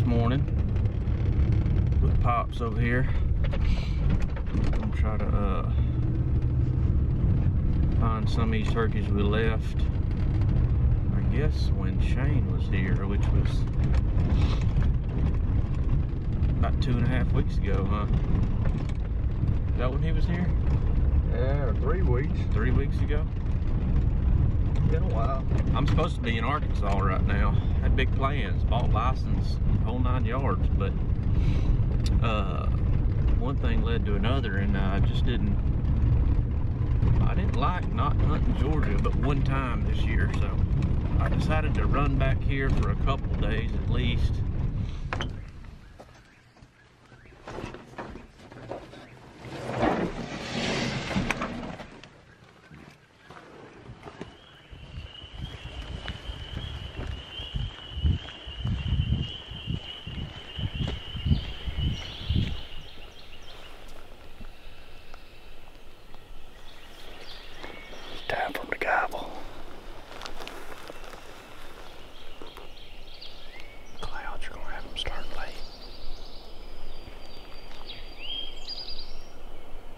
this morning with Pops over here. I'm gonna try to uh, find some of these turkeys we left. I guess when Shane was here, which was about two and a half weeks ago, huh? Is that when he was here? Yeah, three weeks. Three weeks ago? Been a while. I'm supposed to be in Arkansas right now. Had big plans, bought license, whole nine yards, but uh, one thing led to another, and I just didn't. I didn't like not hunting Georgia, but one time this year, so I decided to run back here for a couple days at least. Time for him to gobble. Clouds are gonna have them start late.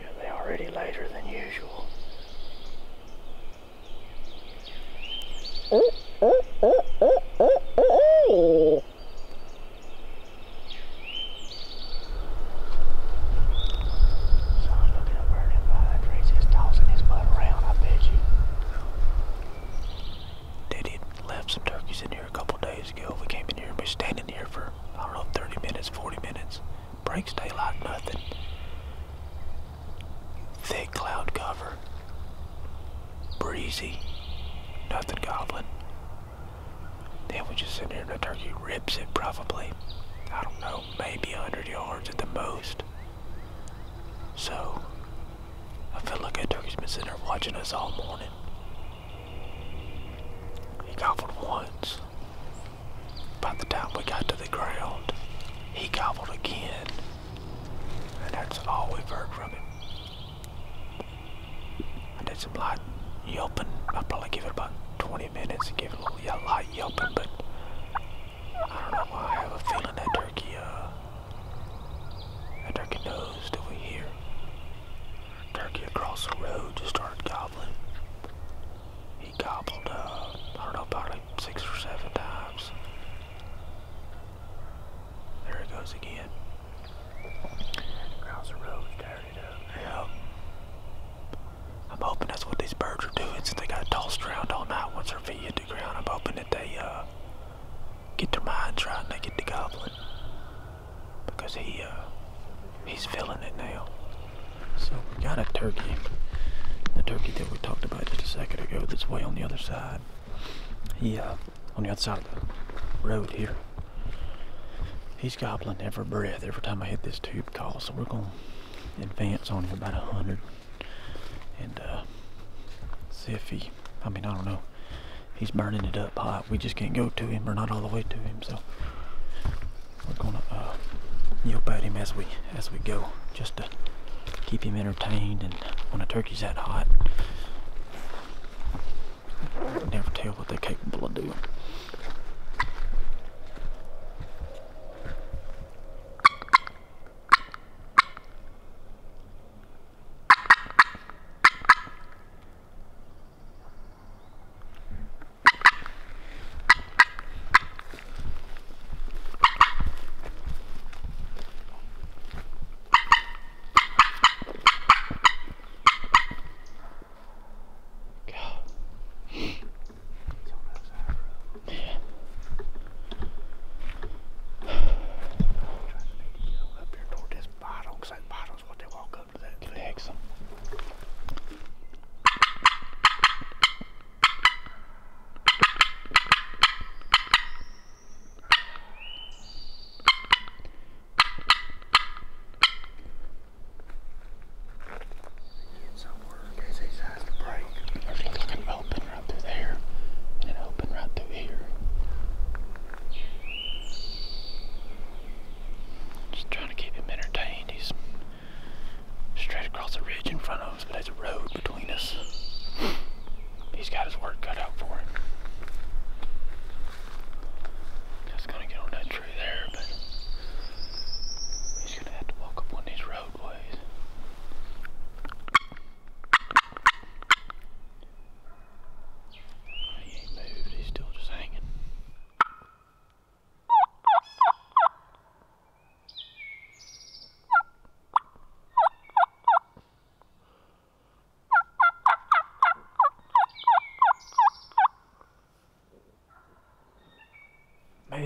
Yeah, they already later than usual. So I was looking over and that crazy tossing his butt around, I bet you. Daddy left some turkeys in here a couple days ago. We came in here and we standing here for, I don't know, 30 minutes, 40 minutes. Breaks daylight, nothing. Thick cloud cover. Breezy. Nothing gobbling. Then we just turkey rips it probably, I don't know, maybe 100 yards at the most. So, I feel like turkey's been sitting there watching us all morning. He gobbled once. By the time we got to the ground, he gobbled again. And that's all we've heard from him. I did some light yelping. I'll probably give it about 20 minutes and give it a little yeah, light yelping, but I don't know why I have a feeling that turkey, uh, that turkey knows that we here. Turkey across the road just started gobbling. He gobbled, uh, I don't know, about like six or seven times. There it goes again. Across the road, stirred it up. Yep. I'm hoping that's what these birds are doing since they got tossed around all night once their feet hit the ground. I'm hoping that they, uh, get their minds right and they get to gobbling. Because he, uh, he's feeling it now. So we got a turkey. The turkey that we talked about just a second ago that's way on the other side. He, uh, on the other side of the road here. He's gobbling every breath every time I hit this tube call. So we're going to advance on him about a hundred and uh, see if he, I mean, I don't know. He's burning it up hot. We just can't go to him or not all the way to him. So we're going to uh, yelp at him as we, as we go just to keep him entertained and when a turkey's that hot never tell what they're capable of doing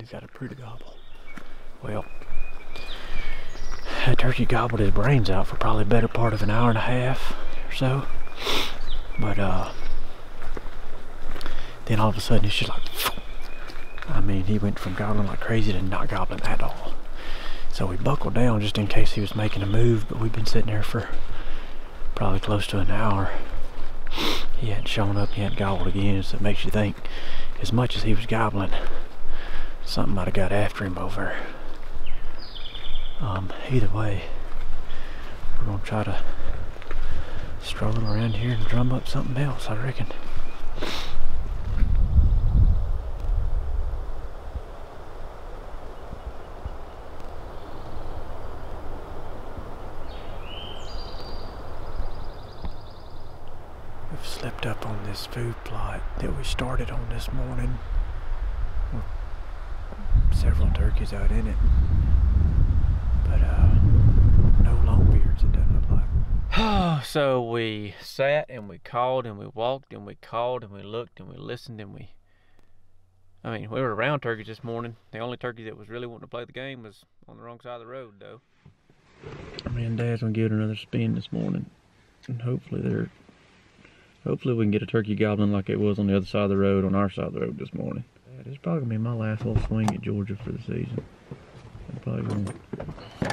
he's got a pretty gobble. Well, that turkey gobbled his brains out for probably a better part of an hour and a half or so. But uh, then all of a sudden it's just like, I mean, he went from gobbling like crazy to not gobbling at all. So we buckled down just in case he was making a move, but we've been sitting there for probably close to an hour. He hadn't shown up, he hadn't gobbled again, so it makes you think as much as he was gobbling, something might have got after him over. Um, either way, we're gonna try to struggle around here and drum up something else, I reckon. We've slipped up on this food plot that we started on this morning. Several turkeys out in it. But uh no longbeards it doesn't look like. so we sat and we called and we walked and we called and we looked and we listened and we I mean, we were around turkeys this morning. The only turkey that was really wanting to play the game was on the wrong side of the road though. Me and Dad's gonna give it another spin this morning. And hopefully they're Hopefully we can get a turkey gobbling like it was on the other side of the road on our side of the road this morning. Yeah, this is probably gonna be my last little swing at Georgia for the season. I'm probably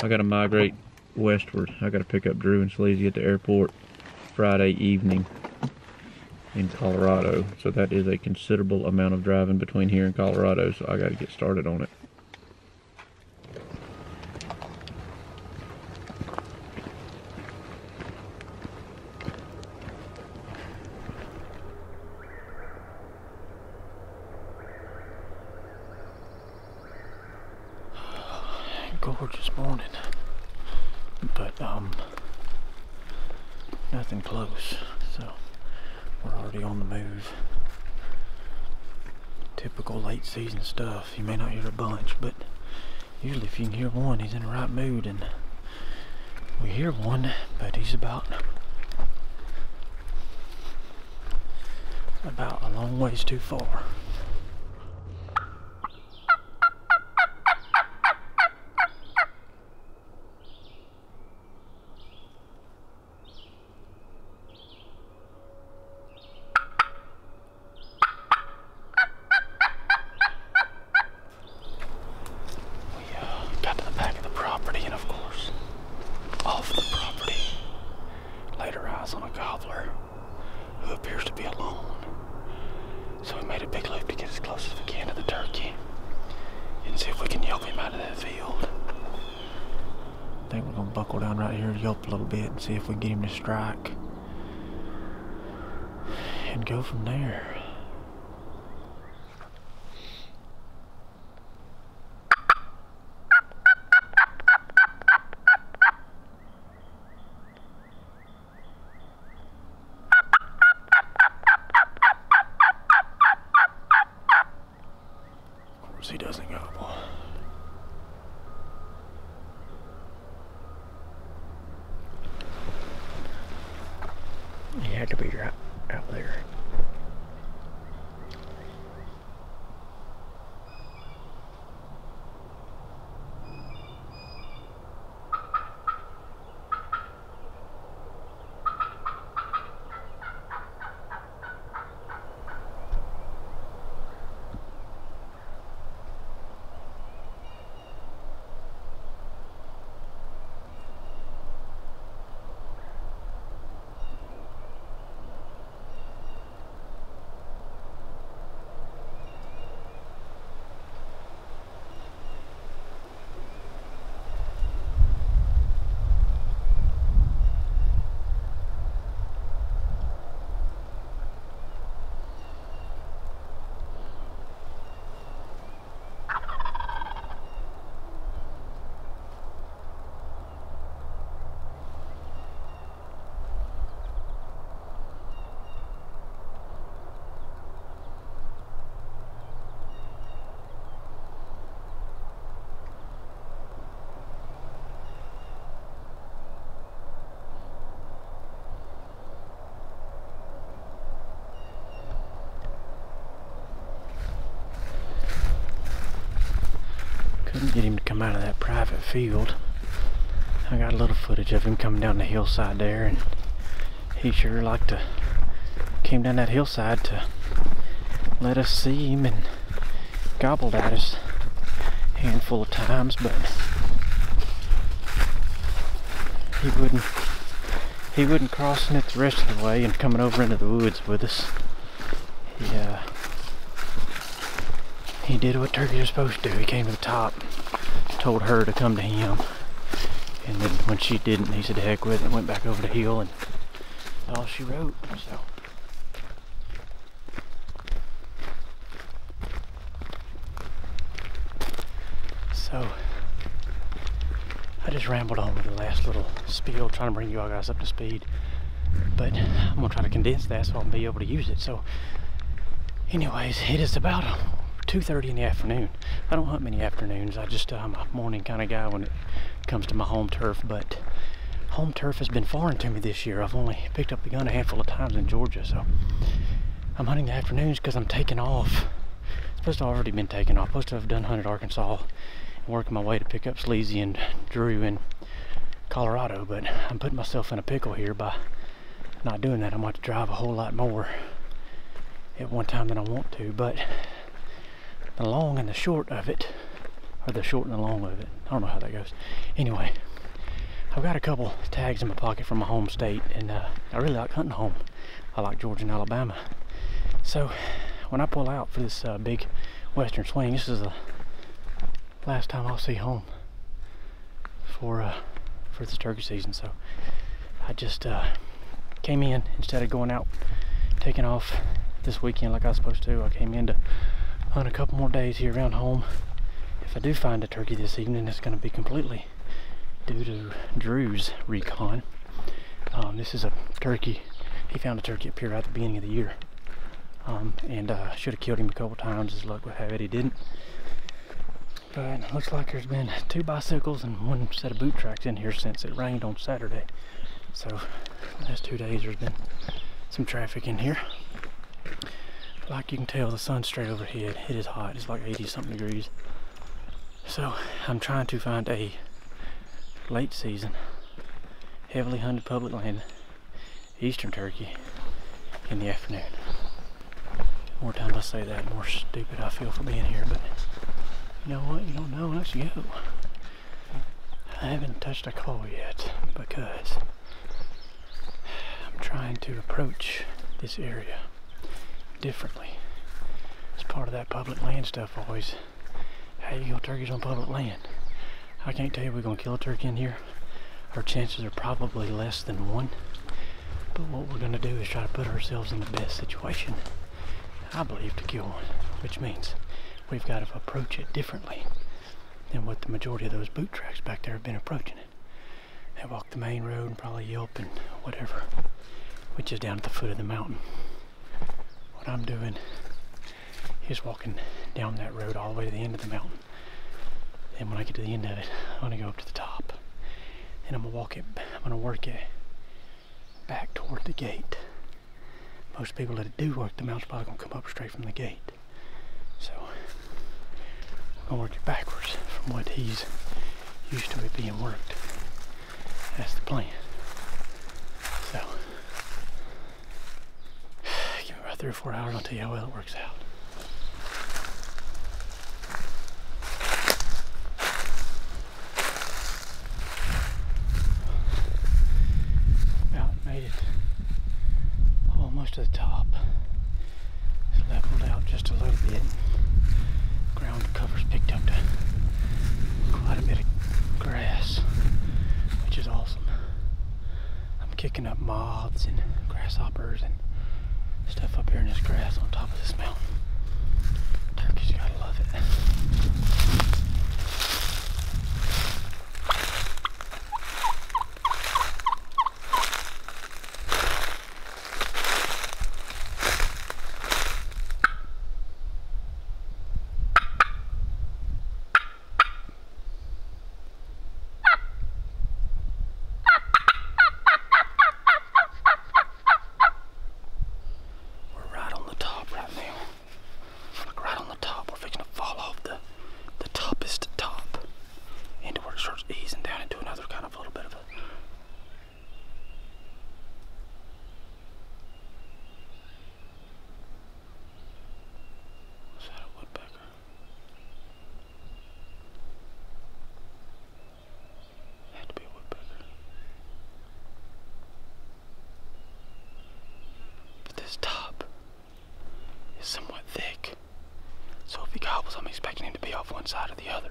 I gotta migrate westward. I gotta pick up Drew and Sleazy at the airport Friday evening in Colorado. So that is a considerable amount of driving between here and Colorado. So I gotta get started on it. gorgeous morning. But um nothing close. So we're already on the move. Typical late season stuff. You may not hear a bunch, but usually if you can hear one, he's in the right mood and we hear one, but he's about about a long ways too far. We uh, got to the back of the property and of course off the property laid our eyes on a gobbler who appears to be alone. So we made a big loop to get as close as we can to the turkey and see if we can yelp him out of that field. I think we're gonna buckle down right here, yelp a little bit and see if we can get him to strike. And go from there. Get him to come out of that private field. I got a little footage of him coming down the hillside there, and he sure liked to came down that hillside to let us see him and gobbled at us a handful of times, but he wouldn't he wouldn't crossing it the rest of the way and coming over into the woods with us. He uh, he did what turkeys are supposed to do. He came to the top, told her to come to him, and then when she didn't, he said heck with it, and went back over the hill, and all she wrote. So. So I just rambled on with the last little spiel, trying to bring you all guys up to speed. But I'm gonna try to condense that so I'll be able to use it. So, anyways, it is about 2:30 in the afternoon. I don't hunt many afternoons. I just uh, I'm a morning kind of guy when it comes to my home turf. But home turf has been foreign to me this year. I've only picked up the gun a handful of times in Georgia, so I'm hunting the afternoons because I'm taking off. Supposed to have already been taken off. Supposed to have done hunted Arkansas and working my way to pick up Sleazy and Drew in Colorado, but I'm putting myself in a pickle here by not doing that. I'm going to drive a whole lot more at one time than I want to, but the long and the short of it, or the short and the long of it, I don't know how that goes. Anyway, I've got a couple tags in my pocket from my home state, and uh, I really like hunting home. I like Georgia and Alabama. So when I pull out for this uh, big western swing, this is the last time I'll see home for uh, for this turkey season. So I just uh, came in instead of going out, taking off this weekend like I was supposed to. I came in to hunt a couple more days here around home. If I do find a turkey this evening, it's going to be completely due to Drew's recon. Um, this is a turkey. He found a turkey up here at the beginning of the year. Um, and uh, should have killed him a couple times as luck would have it. He didn't. But looks like there's been two bicycles and one set of boot tracks in here since it rained on Saturday. So last two days there's been some traffic in here. Like you can tell the sun's straight overhead. It is hot. It's like 80 something degrees. So I'm trying to find a late season heavily hunted public land eastern turkey in the afternoon. more times I say that, more stupid I feel for being here, but you know what? You don't know unless you go. I haven't touched a call yet because I'm trying to approach this area differently. It's part of that public land stuff always. How you kill turkeys on public land? I can't tell you we're gonna kill a turkey in here. Our chances are probably less than one. But what we're gonna do is try to put ourselves in the best situation, I believe, to kill one, which means we've got to approach it differently than what the majority of those boot tracks back there have been approaching it. They walk the main road and probably yelp and whatever, which is down at the foot of the mountain. I'm doing is walking down that road all the way to the end of the mountain. And when I get to the end of it, I'm gonna go up to the top. And I'm gonna walk it, I'm gonna work it back toward the gate. Most people that do work the mountain's probably gonna come up straight from the gate. So I'm gonna work it backwards from what he's used to it being worked. That's the plan. So, give me about three or four hours, I'll tell you how well it works out. one side or the other.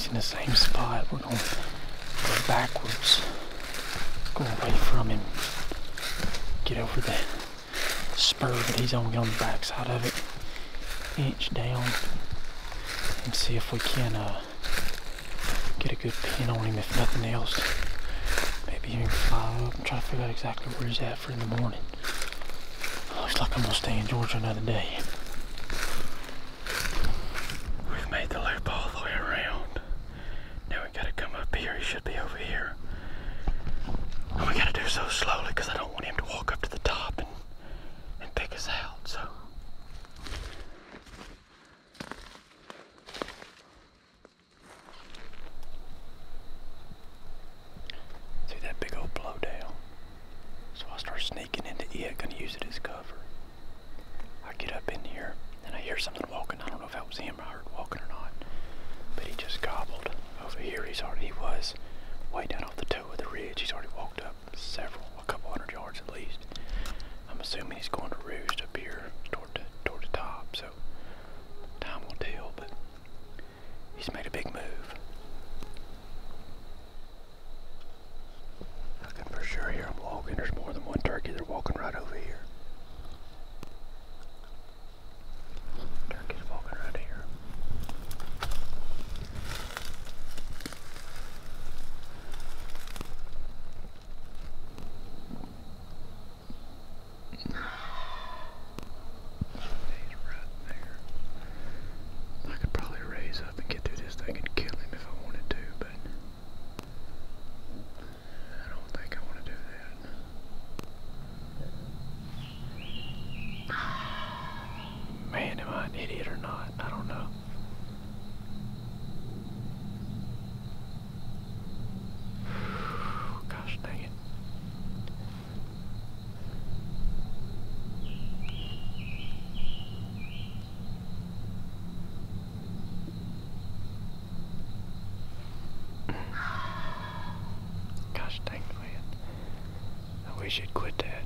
always in the same spot. We're going go backwards. Go away from him. Get over the spur that he's only on the backside of it. Inch down. And see if we can uh, get a good pin on him if nothing else. Maybe even fly up and try to figure out exactly where he's at for in the morning. Looks like I'm gonna stay in Georgia another day. idea, gonna use it as cover. I get up in here and I hear something walking. I don't know if that was him I heard walking or not. But he just gobbled. Over here he's already he was way down off the toe of the ridge. He's already walked up several, a couple hundred yards at least. I'm assuming he's going to roost up here toward the toward the top, so time will tell, but he's made a big move. I can for sure hear him walking. There's more they're walking right over here. Should quit that.